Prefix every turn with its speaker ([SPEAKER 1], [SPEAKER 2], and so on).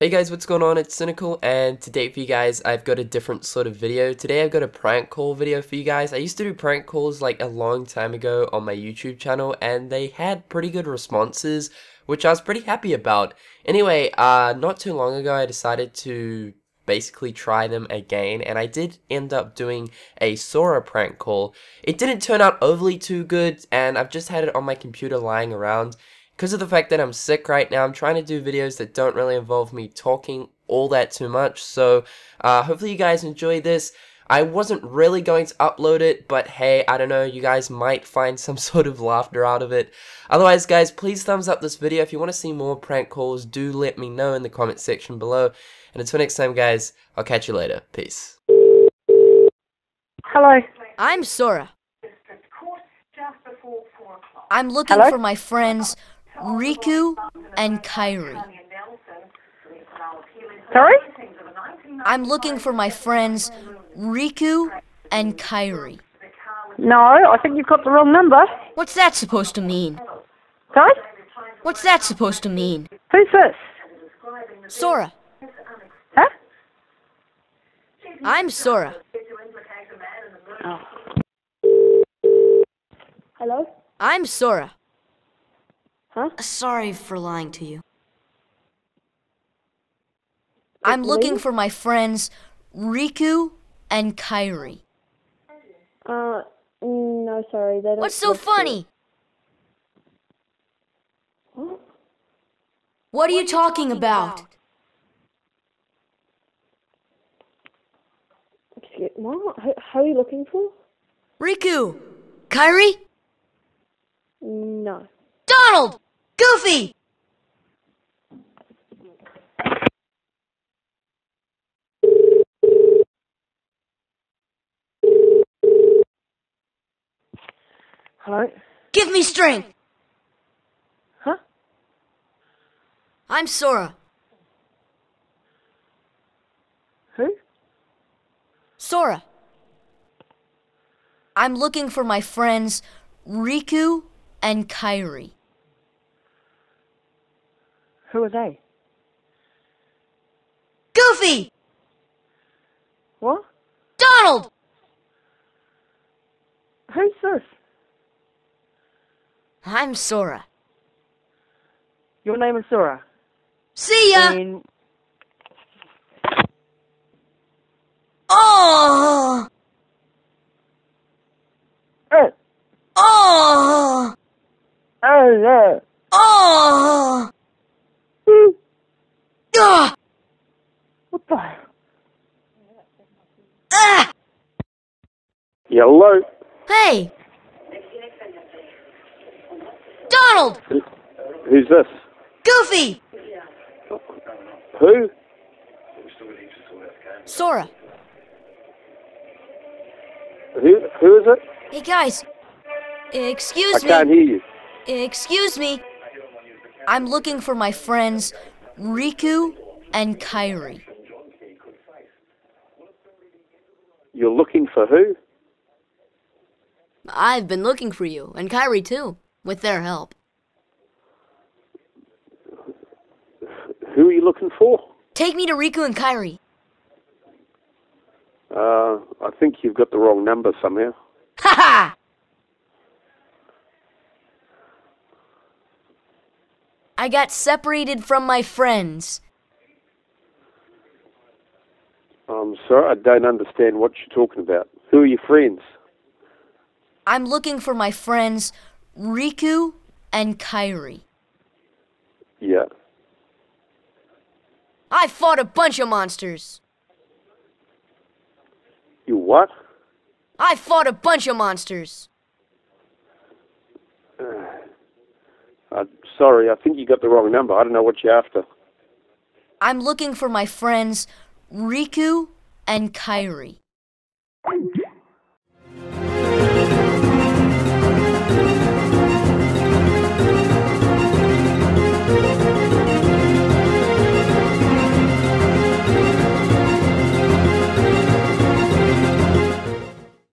[SPEAKER 1] Hey guys, what's going on? It's Cynical, and today for you guys, I've got a different sort of video. Today I've got a prank call video for you guys. I used to do prank calls like a long time ago on my YouTube channel, and they had pretty good responses, which I was pretty happy about. Anyway, uh, not too long ago, I decided to basically try them again, and I did end up doing a Sora prank call. It didn't turn out overly too good, and I've just had it on my computer lying around. Because of the fact that I'm sick right now, I'm trying to do videos that don't really involve me talking all that too much, so uh, hopefully you guys enjoy this. I wasn't really going to upload it, but hey, I don't know, you guys might find some sort of laughter out of it. Otherwise, guys, please thumbs up this video. If you want to see more prank calls, do let me know in the comment section below. And until next time, guys, I'll catch you later. Peace.
[SPEAKER 2] Hello.
[SPEAKER 3] I'm Sora. I'm looking
[SPEAKER 2] Hello?
[SPEAKER 3] for my friends Riku and Kairi.
[SPEAKER 2] Sorry?
[SPEAKER 3] I'm looking for my friends Riku and Kairi.
[SPEAKER 2] No, I think you've got the wrong number.
[SPEAKER 3] What's that supposed to mean?
[SPEAKER 2] Sorry?
[SPEAKER 3] What's that supposed to mean?
[SPEAKER 2] Who's this?
[SPEAKER 3] Sora.
[SPEAKER 2] Huh?
[SPEAKER 3] I'm Sora.
[SPEAKER 2] Oh. Hello?
[SPEAKER 3] I'm Sora.
[SPEAKER 2] Huh?
[SPEAKER 3] Sorry for lying to you. I'm looking for my friends Riku and Kairi.
[SPEAKER 4] Uh, no, sorry. They don't
[SPEAKER 3] What's so funny?
[SPEAKER 4] What?
[SPEAKER 3] What are you talking about?
[SPEAKER 4] Excuse, me, what? Who are you looking for?
[SPEAKER 3] Riku! Kairi?
[SPEAKER 4] No.
[SPEAKER 3] Donald! Goofy!
[SPEAKER 2] Hello?
[SPEAKER 3] Give me strength!
[SPEAKER 2] Huh?
[SPEAKER 3] I'm Sora.
[SPEAKER 2] Who?
[SPEAKER 3] Sora. I'm looking for my friends Riku and Kairi.
[SPEAKER 2] Who are they?
[SPEAKER 3] Goofy!
[SPEAKER 2] What?
[SPEAKER 3] Donald!
[SPEAKER 2] Who's this?
[SPEAKER 3] I'm Sora.
[SPEAKER 2] Your name is Sora.
[SPEAKER 3] See ya!
[SPEAKER 2] And
[SPEAKER 3] Oh!
[SPEAKER 2] oh,
[SPEAKER 3] Oh!
[SPEAKER 2] oh no.
[SPEAKER 3] Oh!
[SPEAKER 2] Hmm,
[SPEAKER 3] Ah!
[SPEAKER 2] What the?
[SPEAKER 3] Ah!
[SPEAKER 5] Hello.
[SPEAKER 3] Hey! Donald!
[SPEAKER 5] Who's this?
[SPEAKER 3] Goofy!
[SPEAKER 5] Who?
[SPEAKER 3] Sora.
[SPEAKER 5] Who? Who is it?
[SPEAKER 3] Hey guys.
[SPEAKER 5] Excuse I
[SPEAKER 3] Excuse
[SPEAKER 5] can't hear you.
[SPEAKER 3] Excuse me. I'm looking for my friends Riku and Kairi.
[SPEAKER 5] You're looking for who?
[SPEAKER 3] I've been looking for you, and Kairi too, with their help.
[SPEAKER 5] Who are you looking for?
[SPEAKER 3] Take me to Riku and Kairi.
[SPEAKER 5] Uh, I think you've got the wrong number somehow.
[SPEAKER 3] Ha ha! I got separated from my friends.
[SPEAKER 5] I'm sorry, I don't understand what you're talking about. Who are your friends?
[SPEAKER 3] I'm looking for my friends Riku and Kairi.
[SPEAKER 5] Yeah.
[SPEAKER 3] I fought a bunch of monsters.
[SPEAKER 5] You what?
[SPEAKER 3] I fought a bunch of monsters.
[SPEAKER 5] Uh, sorry, I think you got the wrong number. I don't know what you're after.
[SPEAKER 3] I'm looking for my friends Riku and Kairi.